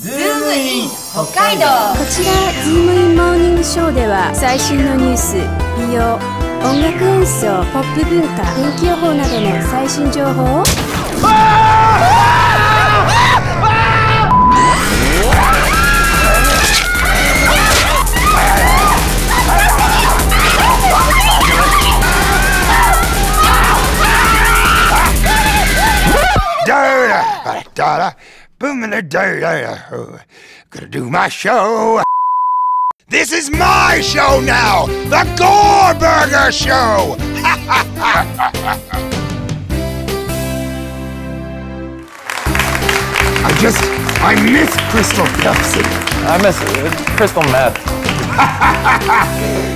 ズームイン北海道。こちらズームインモーニングショーでは最新のニュース美容音楽演奏ポップ文化天気予報などの最新情報を。Da da boom da da da gonna do my show. This is my show now. The Gorburger show. I just i miss crystal pepsi. I miss it. Crystal meth.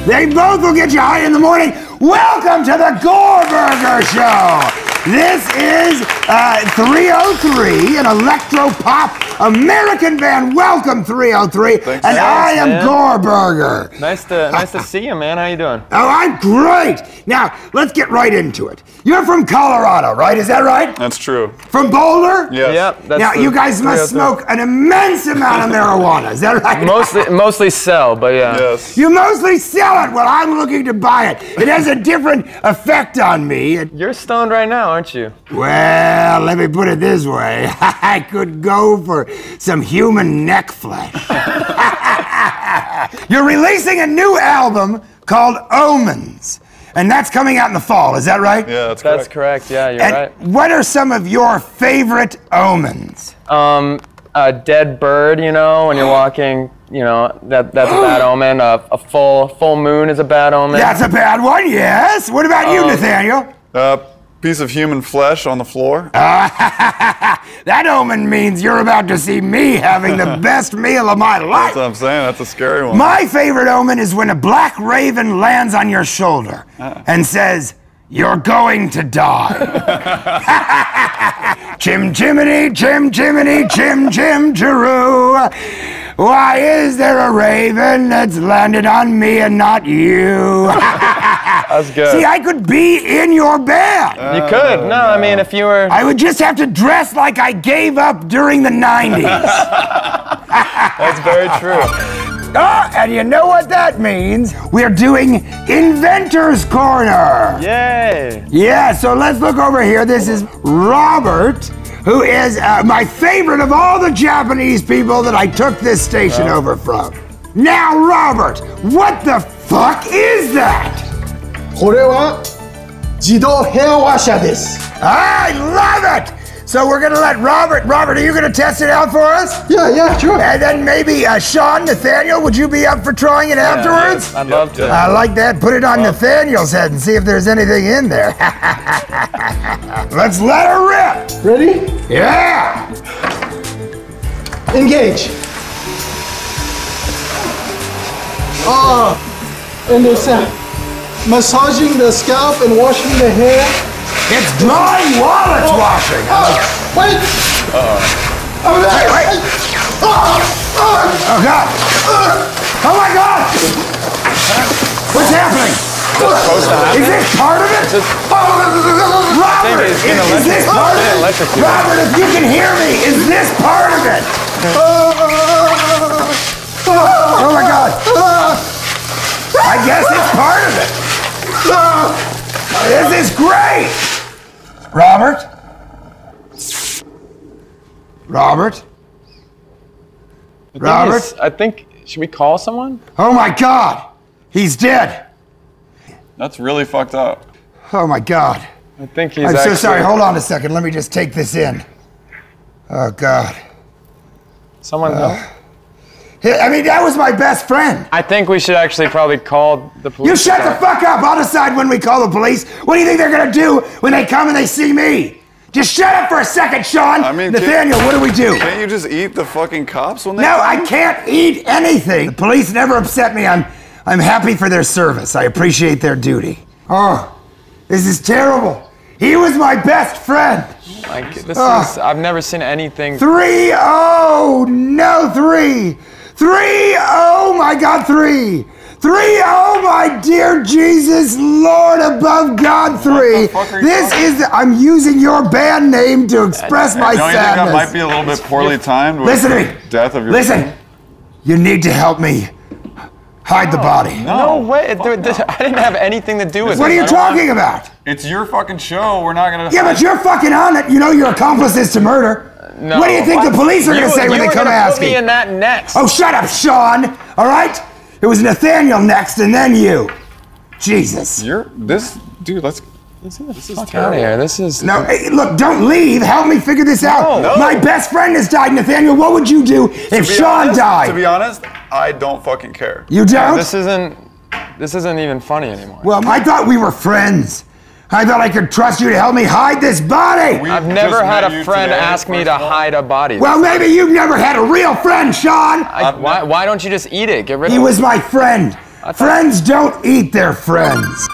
they both will get you high in the morning. Welcome to the Gorburger show. This is uh, 3OH!3, an electro pop American band. Welcome 3OH!3, Thanks. and I am man. Gorburger. Nice to nice to see you, man. How you doing? Oh, I'm great. Now let's get right into it. You're from Colorado, right? Is that right? That's true. From Boulder? Yes. Yep. That's Now you guys must smoke an immense amount of marijuana. Is that right? Mostly mostly sell, but yeah. Yes. You mostly sell it. Well, I'm looking to buy it. It has a different effect on me. You're stoned right now, aren't you? Well, let me put it this way. I could go for some human neck flesh. You're releasing a new album called Omens, and that's coming out in the fall. Is that right? Yeah, that's, That's correct. correct. Yeah, you're And right. what are some of your favorite omens? Um, a dead bird, you know, when you're walking, you know, that that's a bad omen. A, a full full moon is a bad omen. That's a bad one, yes. What about you, Um, Nathaniel? Uh, piece of human flesh on the floor. That omen means you're about to see me having the best meal of my life. That's what I'm saying. That's a scary one. My favorite omen is when a black raven lands on your shoulder uh. and says, You're going to die. chim chimney, chim chimney, chim chim chiroo. Why is there a raven that's landed on me and not you? That's good. See, I could be in your band. you could. No, I mean, if you were. I would just have to dress like I gave up during the 90s. That's very true. Ah, and you know what that means? We're doing Inventor's Corner. Yay! Yeah, so let's look over here. This is Robert, who is uh, my favorite of all the Japanese people that I took this station over from. Now, Robert, what the fuck is that? これは自動ヘアワッシャーです I love it! So we're gonna let Robert. Robert, are you gonna test it out for us? Yeah, yeah, sure. And then maybe uh, Sean, Nathaniel, would you be up for trying it afterwards? I'd love to. I like that. Put it on Nathaniel's head and see if there's anything in there. Let's let her rip. Ready? Yeah. Engage. Ah, and it's uh, massaging the scalp and washing the hair. It's drying while it's oh. washing. Oh, wait. Oh, Wait, wait. Oh God. Oh my God. What's happening? Is this part of it? Robert, It's is, is this part of it? Robert, if you can hear me, is this part of it? Ah. Oh my God. I guess it's part of it. This is great. Robert? Robert? I Robert? I think. Should we call someone? Oh my God. He's dead. That's really fucked up. Oh my God. I think he's. I'm actually, so sorry. Hold on a second. Let me just take this in. Oh God. Someone. Uh, I mean, that was my best friend. I think we should actually probably call the police. You shut the fuck up. I'll decide when we call the police. What do you think they're gonna do when they come and they see me? Just shut up for a second, Sean. I mean, Nathaniel, what do we do? Can't you just eat the fucking cops when they No, come? I can't eat anything. The police never upset me. I'm, I'm happy for their service. I appreciate their duty. Oh, this is terrible. He was my best friend. Like, this Ah. is. I've never seen anything. Three, oh, no, three. Three, oh my God, three. Three, oh my dear Jesus, Lord above God, three. fuck are you This talking- is, the, I'm using your band name to express my Don't you think that might be a little bit poorly timed with Listen to me. death of your Listen, you need to help me hide the body. No way. Dude, this- I didn't have anything to do with it. What are you I talking about? It's your fucking show. We're not gonna. Yeah, but you're fucking on it. You know your accomplice is to murder. No. what do you think the police are going to say when you they were come gonna ask put me me? in that next. Oh, shut up, Sean. All right? It was Nathaniel next, and then you. Jesus. You're this dude. Let's. This is Fuck out terrible. of here. This is. No, hey, look, don't leave. Help me figure this out. No. My best friend has died, Nathaniel. What would you do if Sean honest- died? To be honest, I don't fucking care. you don't? This isn't. This isn't even funny anymore. well, I thought we were friends. I thought I could trust you to help me hide this body. We I've never had a friend today, ask me to all. hide a body. well, maybe you've never had a real friend, Sean. I- why, why don't you just eat it? Get rid He of it. He was my friend. Friends don't eat their friends.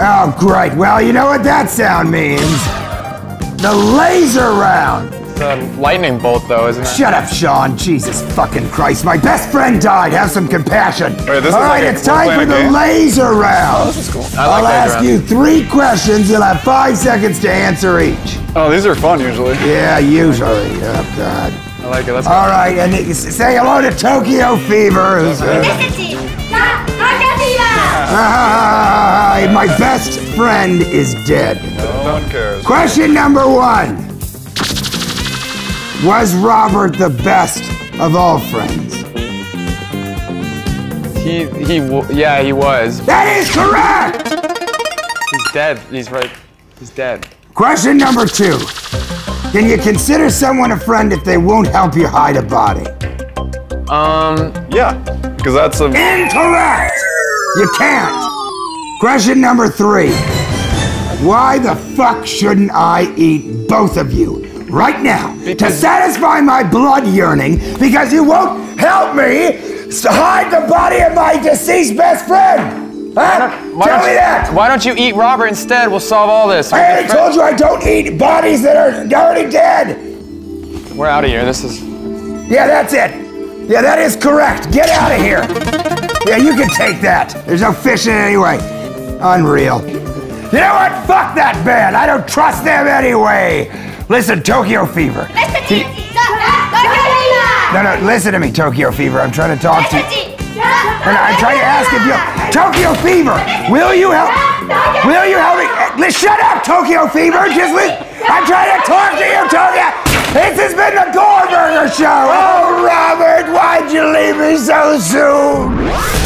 Oh, great. Well, you know what that sound means? The laser round. The lightning bolt, though, isn't it? Shut up, Sean. Jesus fucking Christ. My best friend died. Have some compassion. Wait, All right, like it's time for the game. laser round. Oh, this is cool. I will like ask round. you three questions. You'll have five seconds to answer each. Oh, these are fun, usually. Yeah, usually. Oh, God. I like it. Let's go. All right, and say hello to Tokyo Fever. Who's uh, ah, my best friend is dead. No one cares. Question number one. Was Robert the best of all friends? He, he, yeah, he was. That is correct! He's dead. He's right. He's dead. Question number two Can you consider someone a friend if they won't help you hide a body? Um, Yeah, because that's a. Incorrect! You can't. Question number three Why the fuck shouldn't I eat both of you right now to satisfy my blood yearning because you won't help me hide the body of my deceased best friend? Huh? Tell me that! Why don't you eat Robert instead? We'll solve all this. I already told you I don't eat bodies that are already dead! We're out of here. This is. Yeah, that's it. Yeah, that is correct. Get out of here. Yeah, you can take that. There's no fish in it anyway. Unreal. You know what? Fuck that band. I don't trust them anyway. Listen, Tokyo Fever. Listen to No, no, listen to me, Tokyo Fever. I'm trying to talk to you. And I'm trying to ask if you Tokyo Fever. Will you help? Will you help me? Let's shut up, Tokyo Fever. Just listen. I'm trying to talk to you, Tokyo. This has been the Gorburger Show. Oh, Robert, why'd you leave me so soon?